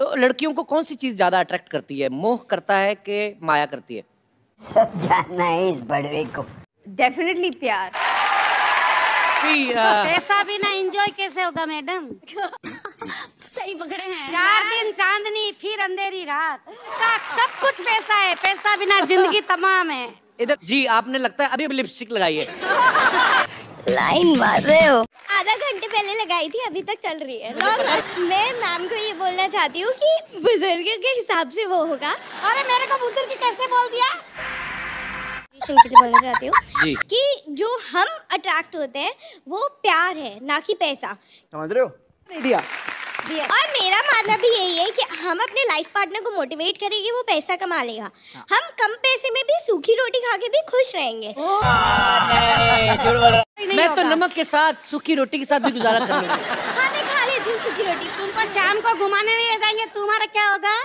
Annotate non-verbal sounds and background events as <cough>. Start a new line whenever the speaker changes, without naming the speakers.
तो लड़कियों को कौन सी चीज़ ज़्यादा अट्रैक्ट करती है? मोह करता है कि माया करती है?
सब जानना है इस बड़वे को।
डेफिनेटली प्यार।
कि, आ, <laughs>
पैसा बिना एंजॉय कैसे होगा मैडम
सही पकड़े हैं।
चार दिन चांदनी फिर अंधेरी रात। सब सब कुछ पैसा है पैसा बिना ज़िंदगी तमाम है।
इधर जी आपने लगता है अभी अभी लिपस्टिक लगाई है। <laughs>
लाइन मार रहे हो।
आधा घंटे पहले लगाई थी अभी तक चल रही है। लॉन्ग मैं मैम को ये बोलना चाहती हूँ कि बुज़ुर्ग के हिसाब से वो होगा।
अरे मेरे को बुज़ुर्ग की कैसे बोल दिया।
के लिए बोलना चाहती हूँ कि जो हम अट्रैक्ट होते हैं वो प्यार है ना कि पैसा।
समझ रहे हो?
नहीं दिया।
और मेरा मानना भी यही है कि हम अपने लाइफ पार्टनर को मोटिवेट करेंगे वो पैसा कमा लेगा। हम कम पैसे में भी सूखी रोटी खा के भी खुश रहेंगे।
नमक के साथ सूखी रोटी के साथ भी गुजारा कर <laughs> लेंगे।
हाँ मैं खा लेती हूँ सूखी रोटी।
तुम पर शाम को घुमाने नहीं ले जाएँगे तुम्हारा क्या होगा?